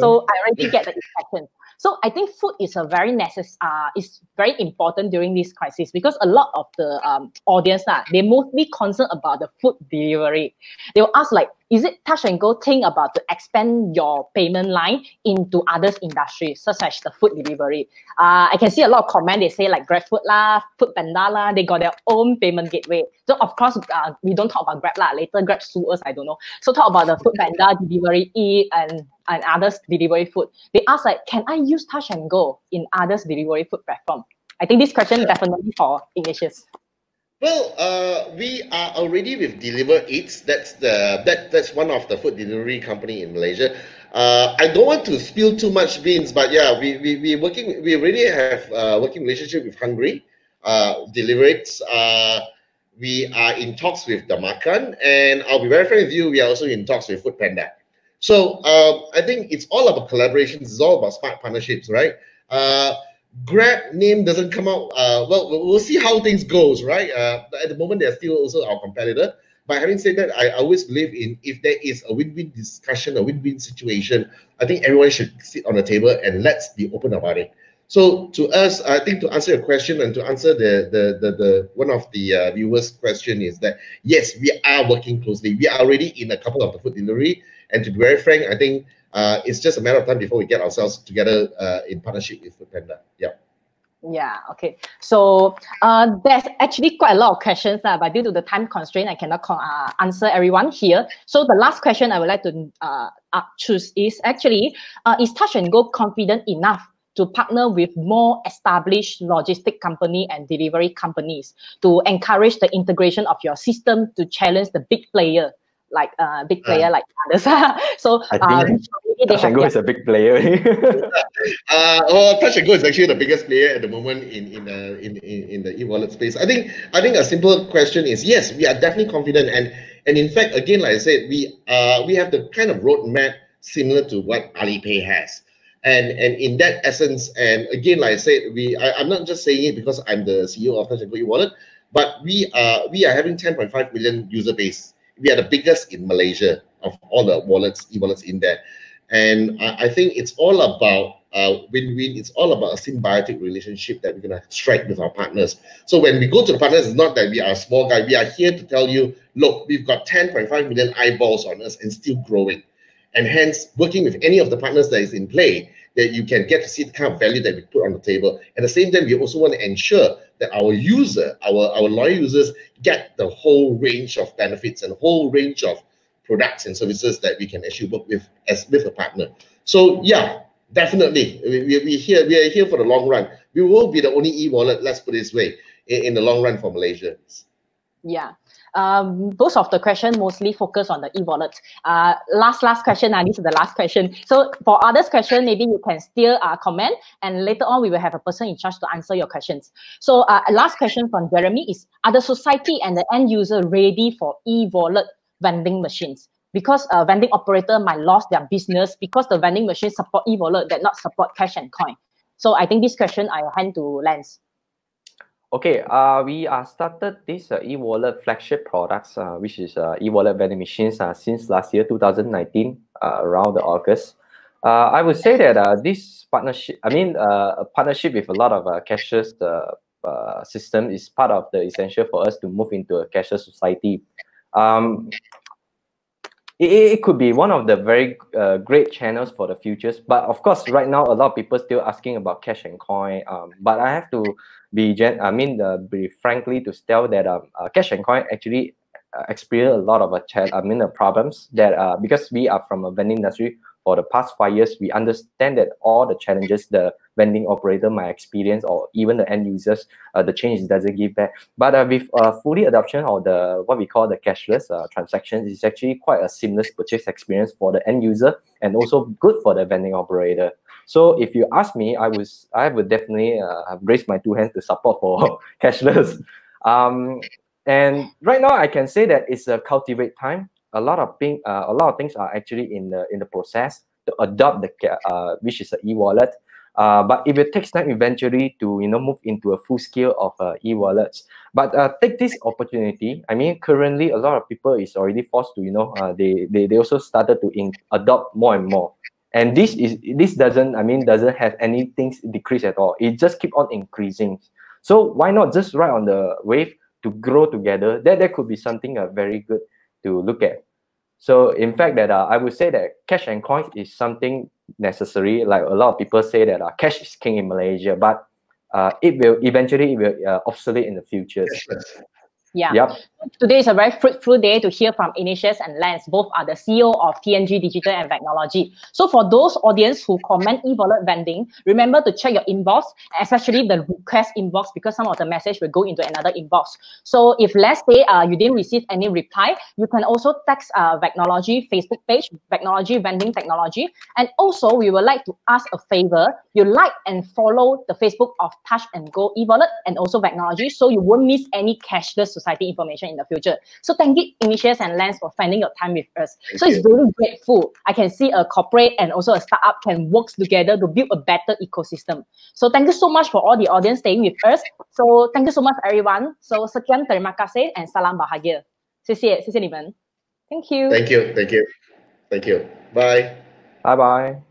S1: So I already get the infection. So I think food is a very necess- uh, very important during this crisis because a lot of the um, audience uh, they mostly concerned about the food delivery. They will ask like, is it touch and go think about to expand your payment line into others industries such as the food delivery? Uh, I can see a lot of comment. They say like GrabFood lah, Food Panda lah, they got their own payment gateway. So of course, uh, we don't talk about Grab lah. Later Grab sue us, I don't know. So talk about the Food Panda, Delivery Eat, and and others delivery food. They ask like, can I use Touch and Go in others delivery food platform? I think this question definitely for Ignatius.
S2: Well, uh, we are already with Deliver Eats. That's the that that's one of the food delivery company in Malaysia. Uh, I don't want to spill too much beans, but yeah, we we we working. We already have uh, working relationship with Hungry, uh, Deliver Eats. Uh, we are in talks with Dahmakan, and I'll be very frank with you. We are also in talks with Food Panda. So um, I think it's all about collaborations. It's all about smart partnerships, right? Uh, Grab name doesn't come out. Uh, well, we'll see how things goes, right? Uh, at the moment, they're still also our competitor. But having said that, I always believe in if there is a win-win discussion, a win-win situation, I think everyone should sit on the table and let's be open about it. So to us, I think to answer your question and to answer the the the, the one of the uh, viewers' question is that yes, we are working closely. We are already in a couple of the food delivery, and to be very frank, I think uh, it's just a matter of time before we get ourselves together uh, in partnership with Foodpanda. Yeah.
S1: Yeah, okay. So uh, there's actually quite a lot of questions, uh, but due to the time constraint, I cannot uh, answer everyone here. So the last question I would like to uh, uh, choose is actually, uh, is Touch and Go confident enough to partner with more established logistic company and delivery companies to encourage the integration of your system to challenge the big player like uh, big player like others. so
S3: I think
S1: maybe
S3: Touch and Go is a big player.
S2: Uh, well, Touch and Go is actually the biggest player at the moment in in, uh, in in in the e-wallet space. I think I think a simple question is yes, we are definitely confident, and and in fact, again, like I said, we uh we have the kind of roadmap similar to what Alipay has. And and in that essence, and again, like I said, we I, I'm not just saying it because I'm the CEO of Touch and Go e-wallet, but we are we are having 10.5 million user base. We are the biggest in Malaysia of all the wallets, e-wallets in there. And I, I think it's all about uh, win-win. It's all about a symbiotic relationship that we're gonna strike with our partners. So when we go to the partners, it's not that we are a small guy. We are here to tell you, look, we've got 10.5 million eyeballs on us and still growing. And hence, working with any of the partners that is in play, that you can get to see the kind of value that we put on the table. At the same time, we also want to ensure that our user, our, our loyal users, get the whole range of benefits and whole range of products and services that we can actually work with as with a partner. So yeah, definitely, we, we, we here we are here for the long run. We will be the only e-wallet. Let's put it this way, in, in the long run for Malaysia.
S1: Yeah. Um, most of the question mostly focus on the e-wallet. Uh, last, last question. Uh, this is the last question. So for others question, maybe you can still uh, comment and later on we will have a person in charge to answer your questions. So uh, last question from Jeremy is, are the society and the end user ready for e-wallet vending machines? Because a vending operator might lose their business because the vending machine support e-wallet that not support cash and coin. So I think this question I will hand to Lance.
S3: Okay, uh, we are started this uh, e-wallet flagship products, uh, which is uh, e-wallet vending machines uh, since last year, 2019, uh, around the August. Uh, I would say that uh, this partnership, I mean, uh, a partnership with a lot of uh, cashless uh, uh, system is part of the essential for us to move into a cashless society. Um, it, it could be one of the very uh, great channels for the futures. But of course, right now, a lot of people still asking about cash and coin. Um, but I have to be, gen- I mean, uh, be frankly to tell that um, uh, cash and coin actually uh, experience a lot of a ch- I mean, the problems that uh, because we are from a vending industry for the past five years, we understand that all the challenges the vending operator might experience or even the end users, uh, the change doesn't give back. But uh, with uh, fully adoption of the what we call the cashless uh, transactions, it's actually quite a seamless purchase experience for the end user and also good for the vending operator. So if you ask me, I was I would definitely uh, have raised my two hands to support for cashless. Um, and right now, I can say that it's a cultivate time a lot of thing, uh, a lot of things are actually in the in the process to adopt the uh, which is an e-wallet. Uh, but if it takes time eventually to you know move into a full scale of uh, e-wallets. But uh, take this opportunity. I mean, currently a lot of people is already forced to you know uh, they, they they also started to in, adopt more and more. And this is this doesn't I mean doesn't have anything decrease at all. It just keep on increasing. So why not just ride on the wave to grow together? That that could be something uh, very good to look at. So in fact, that uh, I would say that cash and coins is something necessary. Like a lot of people say that uh, cash is king in Malaysia, but uh, it will eventually it will uh, obsolete in the future.
S1: Yeah.
S3: Yep.
S1: Today is a very fruitful day to hear from Ignatius and Lance. Both are the CEO of TNG Digital and Vechnology. So for those audience who comment e-wallet vending, remember to check your inbox, especially the request inbox, because some of the message will go into another inbox. So if let's say uh, you didn't receive any reply, you can also text uh, Vechnology Facebook page, Vechnology Vending Technology. And also we would like to ask a favor. You like and follow the Facebook of Touch and Go e-wallet and also Vechnology so you won't miss any cashless society information in the future. So thank you, Ignatius and Lance, for finding your time with us.
S2: Thank
S1: so
S2: you.
S1: it's really grateful. I can see a corporate and also a startup can work together to build a better ecosystem. So thank you so much for all the audience staying with us. So thank you so much, everyone. So sekian terima kasih and salam bahagia. 谢谢，谢谢你们。Thank you.
S2: Thank you. Thank you. Thank you. Bye.
S3: Bye bye.